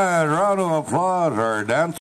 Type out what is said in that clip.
right, round of applause, our dance.